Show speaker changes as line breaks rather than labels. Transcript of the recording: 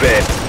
bit.